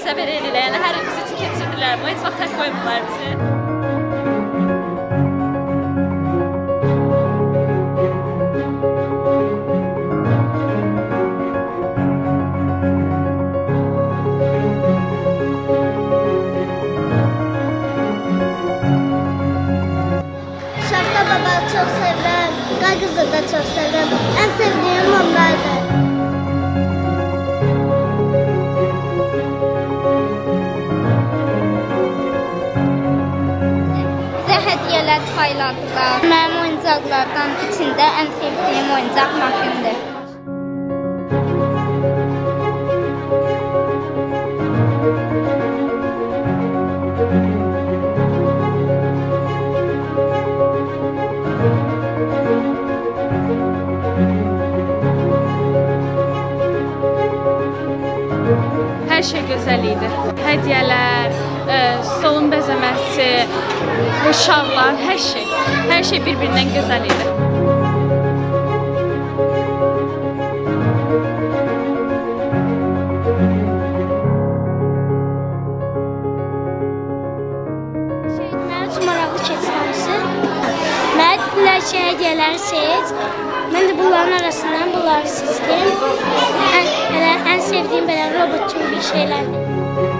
bizə verirlər. Yəni hər il bizi üçün keçirdilər. Bu heç vaxt tək qoymurlar bizi. Şafta baba çok severim. Kagızı da çok severim. Payladılar. Mənim oyuncaqlardan içində ən sevdiyim oyuncaq maşındır. Hər şey gözəl idi. Hədiyyələr, ə, stolun bəzəməsi, şarlar, hər şey. Hər şey bir-birindən gözəl idi. Şey, mənim üçün maraqlı hamısı. Mənə dedilər ki, hədiyyələri seç. Mən də bunların arasından bunları seçdim. Ən, elə, ən sevdiyim belə robot kimi 谁来？